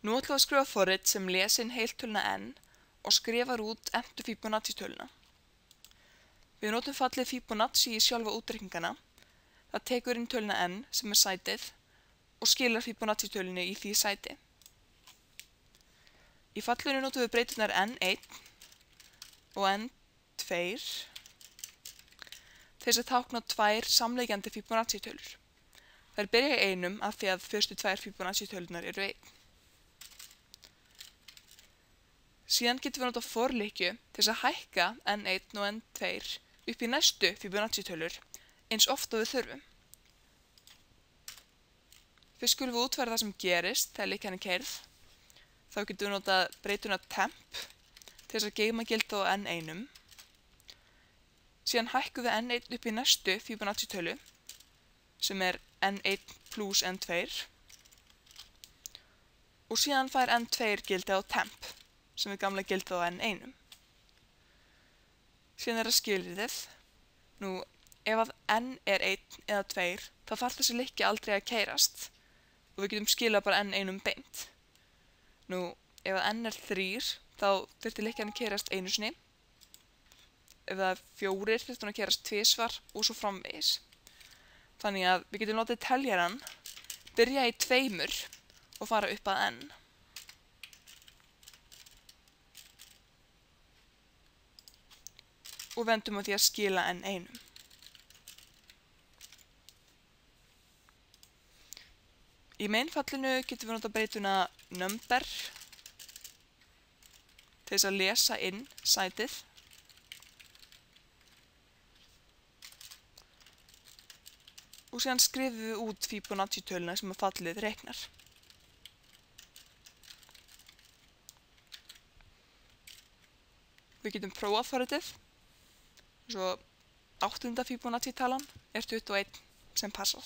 Nú ætlum við að skrifa forrit sem lesi inn heiltöluna n og skrifar út endur Fibonacci-töluna. Við notum fallið Fibonacci í sjálfa útreikningana. Það tekur inn töluna n sem er sætið og skilar Fibonacci-tölunni í því sæti. Í fallinu notum við breytunar n1 og n2 til þess að tákna tvær samleikjandi Fibonacci-tölur. Þær byrja í einum af því að fyrstu tvær Fibonacci-tölunar eru einn. Síðan getum við notað forlikju til þess að hækka n1 og n2 upp í næstu Fibonacci-tölur eins oft og við þurfum. Fyrst skulum við útfæra það sem gerist þegar líkan er keirð. Þá getum við notað breytuna temp til þess að geima gildi á n1. Síðan hækkum við n1 upp í næstu Fibonacci-tölu sem er n1 pluss n2 og síðan fær n2 gildi á temp sem er gamla gildið á enn einum. Síðan er það skilriðið. Nú, ef að n er 1 eða 2, þá þarf þessi likki aldrei að keirast og við getum skilað bara n einum beint. Nú, ef að n er 3, þá þurftir likki að keirast einu sinni. Ef það er 4, þurftir hann að keirast tvísvar og svo framvegis. Þannig að við getum látið teljaran byrja í tveimur og fara upp að n. og vendum á því að skila n einum. Í meinfallinu getum við notað breytuna number til þess að lesa inn sætið. Og síðan skrifum við út Fibonacci-töluna sem að fallið reiknar. Við getum prófað forritið svo áttunda Fibonacci talan er 21 sem passar.